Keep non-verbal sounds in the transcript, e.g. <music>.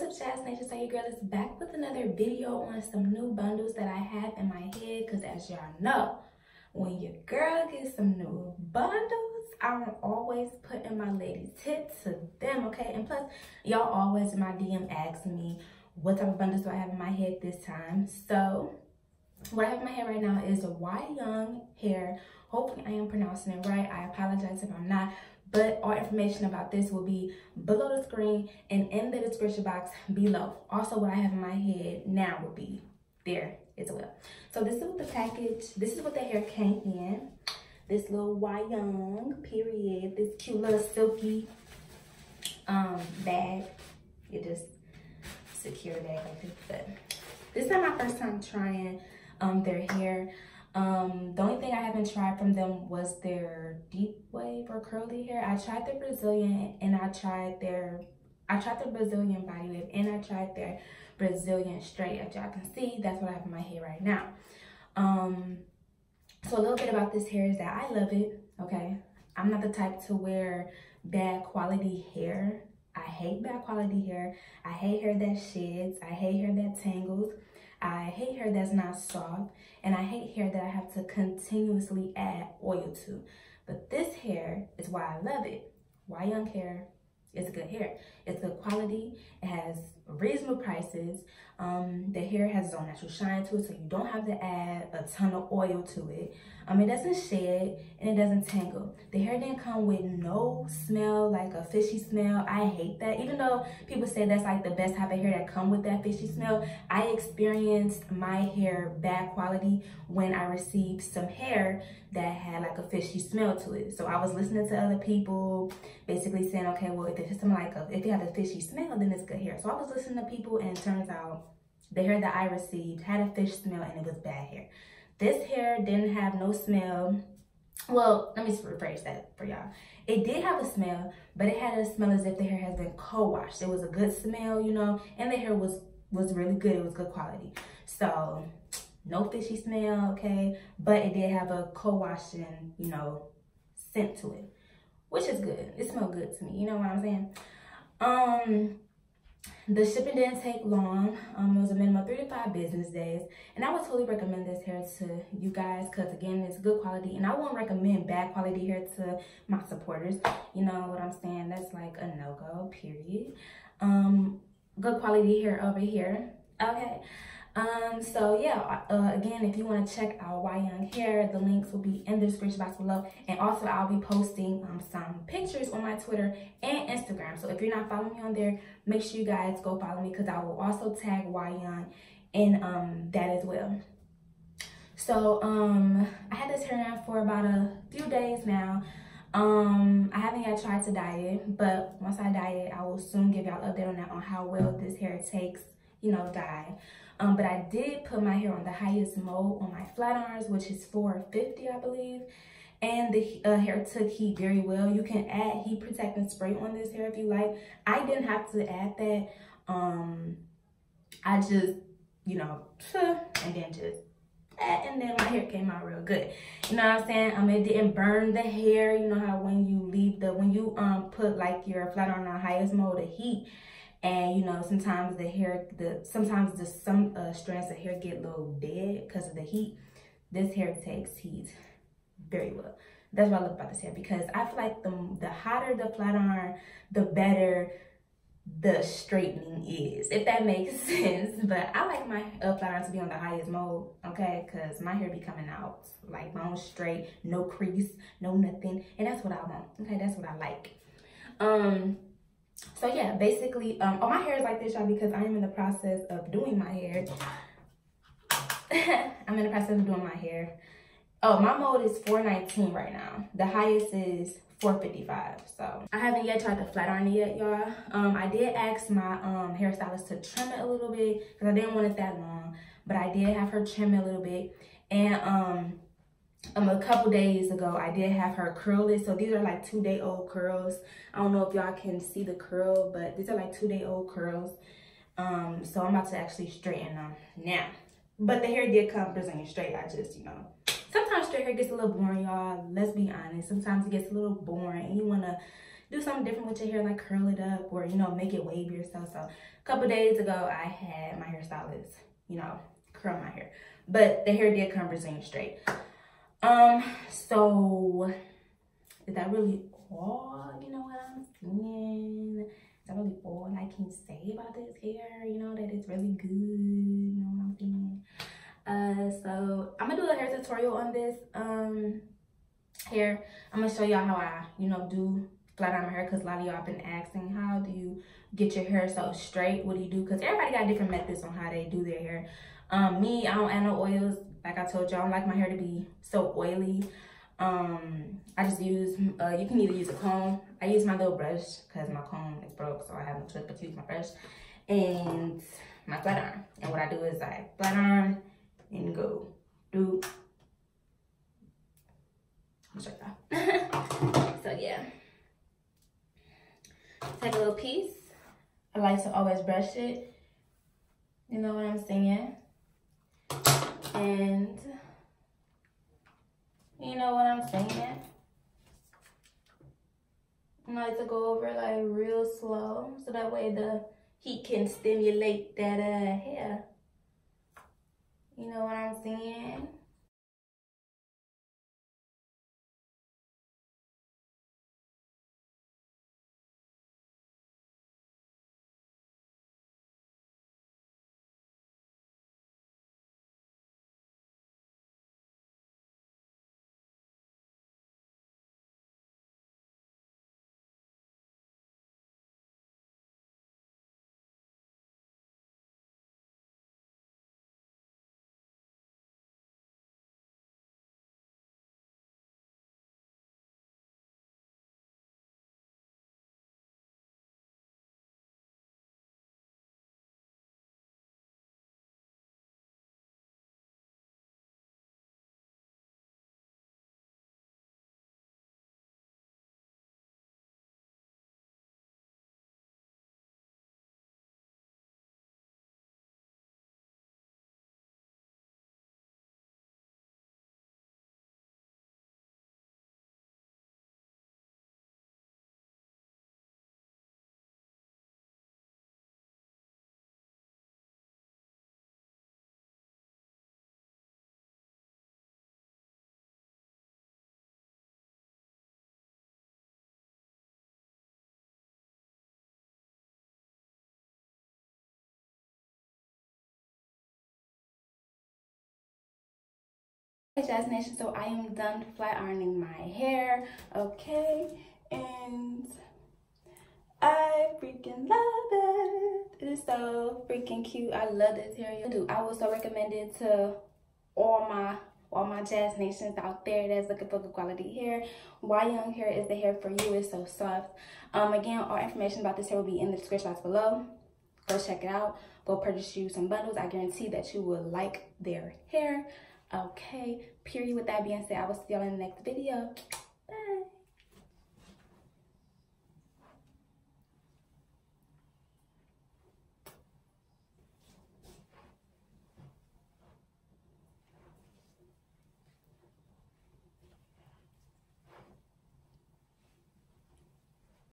What's up, Jass Nation? So your girl is back with another video on some new bundles that I have in my head. Because as y'all know, when your girl gets some new bundles, I'm always putting my ladies' tips to them, okay? And plus, y'all always in my DM asking me, what type of bundles do I have in my head this time? So, what I have in my head right now is a Yyong hair. Hopefully, I am pronouncing it right. I apologize if I'm not but all information about this will be below the screen and in the description box below. Also, what I have in my head now will be there as well. So this is what the package, this is what the hair came in. This little Y Young, period. This cute little silky um, bag. You just secure the bag like this. But this is not my first time trying um, their hair. Um, the only thing I haven't tried from them was their deep wave or curly hair. I tried their Brazilian and I tried their I tried their Brazilian body wave and I tried their Brazilian straight. As y'all can see, that's what I have in my hair right now. Um, so a little bit about this hair is that I love it, okay? I'm not the type to wear bad quality hair. I hate bad quality hair. I hate hair that sheds. I hate hair that tangles. I hate hair that's not soft and I hate hair that I have to continuously add oil to. But this hair is why I love it. Yyong hair is good hair. It's good quality. It has reasonable prices. Um, the hair has its own natural shine to it, so you don't have to add a ton of oil to it. Um, it doesn't shed and it doesn't tangle. The hair didn't come with no smell, like a fishy smell. I hate that. Even though people say that's like the best type of hair that come with that fishy smell, I experienced my hair bad quality when I received some hair that had like a fishy smell to it. So I was listening to other people basically saying, okay, well, if it's something like a, if it have a fishy smell, then it's good hair. So I was listening to people and it turns out the hair that I received had a fish smell and it was bad hair. This hair didn't have no smell. Well, let me rephrase that for y'all. It did have a smell, but it had a smell as if the hair has been co-washed. It was a good smell, you know, and the hair was was really good. It was good quality. So, no fishy smell, okay? But it did have a co-washing, you know, scent to it, which is good. It smelled good to me. You know what I'm saying? Um, the shipping didn't take long. Um, it was a minimum three to five business days. And I would totally recommend this hair to you guys because, again, it's good quality. And I won't recommend bad quality hair to my supporters. You know what I'm saying? That's like a no-go, period. Um, good quality hair over here. Okay. Um, so yeah, uh, again, if you want to check out Yyong Hair, the links will be in the description box below. And also, I'll be posting um, some pictures on my Twitter and Instagram. So if you're not following me on there, make sure you guys go follow me because I will also tag Yyong in um, that as well. So um, I had this hair now for about a few days now. Um, I haven't yet tried to dye it, but once I dye it, I will soon give y'all update on that on how well this hair takes, you know, dye. Um, but I did put my hair on the highest mode on my flat irons, which is 450, I believe. And the uh, hair took heat very well. You can add heat protecting spray on this hair if you like. I didn't have to add that. Um, I just, you know, <laughs> and then just and then my hair came out real good. You know what I'm saying? Um, it didn't burn the hair. You know how when you leave the, when you um put like your flat iron on highest mode of heat, and you know sometimes the hair the sometimes the some uh, strands of hair get a little dead because of the heat. This hair takes heat very well. That's what i love about this hair because i feel like the the hotter the flat iron the better the straightening is if that makes <laughs> sense. But i like my uh, flat iron to be on the highest mode okay? Because my hair be coming out like bone straight no crease no nothing. And that's what i want okay? That's what i like. Um so yeah basically um oh my hair is like this y'all because i am in the process of doing my hair. <laughs> I'm in the process of doing my hair. Oh my mode is 419 right now. The highest is 455 so. I haven't yet tried to flat iron yet y'all. Um i did ask my um hairstylist to trim it a little bit because i didn't want it that long but i did have her trim it a little bit. And um um a couple days ago i did have her curl it. So these are like two day old curls. I don't know if y'all can see the curl but these are like two day old curls. Um so i'm about to actually straighten them now. But the hair did come brazilian straight. I just you know sometimes straight hair gets a little boring y'all. Let's be honest. Sometimes it gets a little boring. And you want to do something different with your hair, like curl it up or, you know, make it wavy or so. So a couple days ago, I had my hairstylist, you know, curl my hair. But the hair did come Brazilian straight. Um, so is that really all, you know what I'm saying? Is that really all I can say about this hair? You know, that it's really good, you know what I'm saying? Uh, so I'm gonna do a hair tutorial on this um hair. I'm gonna show y'all how I, you know, do flat iron my hair because a lot of y'all been asking how do you get your hair so straight? What do you do? Because everybody got different methods on how they do their hair. Um, me, I don't add no oils. Like I told y'all, I don't like my hair to be so oily. Um, I just use, uh, you can either use a comb. I use my little brush because my comb is broke, so I have no choice but to use my brush. And my flat iron. And what I do is I flat iron and go do. I'll show you <laughs> so yeah. Take a little piece. I like to always brush it. You know what I'm saying? And you know what I'm saying? I like to go over like real slow so that way the heat can stimulate that uh, hair. You know what I'm saying? Jass Nation, so I am done flat ironing my hair, okay? And I freaking love it. It is so freaking cute. I love this hair. Do. I would so recommend it to all my all my Jass nations out there that's looking for good quality hair. Yyong Hair is the hair for you. It's so soft. Um, again, all information about this hair will be in the description box below. Go check it out. Go purchase you some bundles. I guarantee that you will like their hair. Okay, period. With that being said, I will see y'all in the next video.